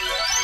Yeah.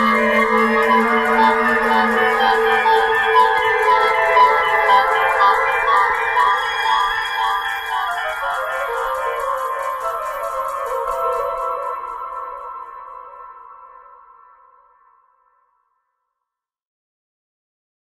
Música